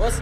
¿Vos?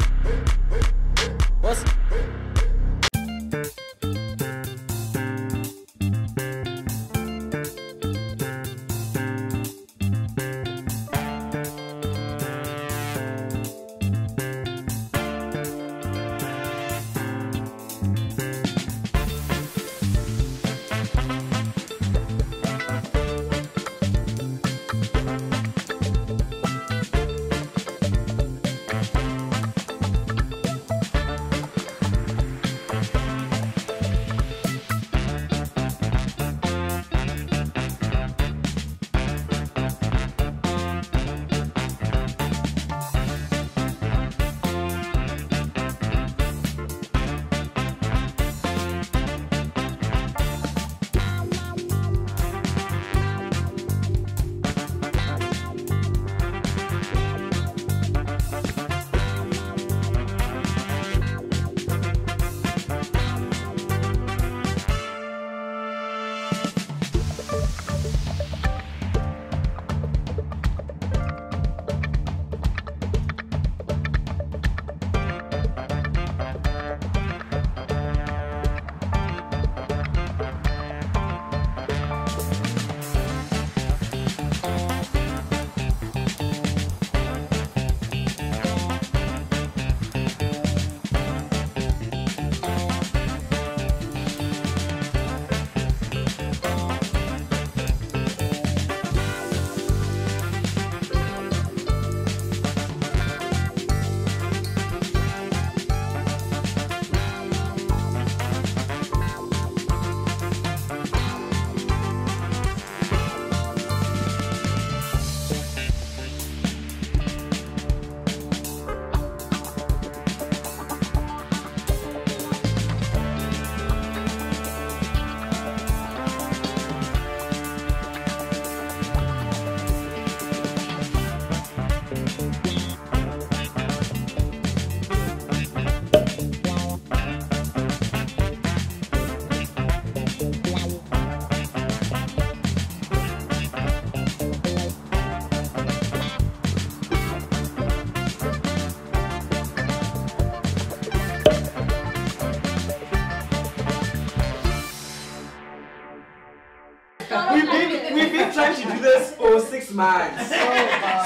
We've been, we've been trying to do this for six months.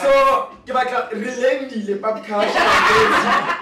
So, ke batla re lendile podcast.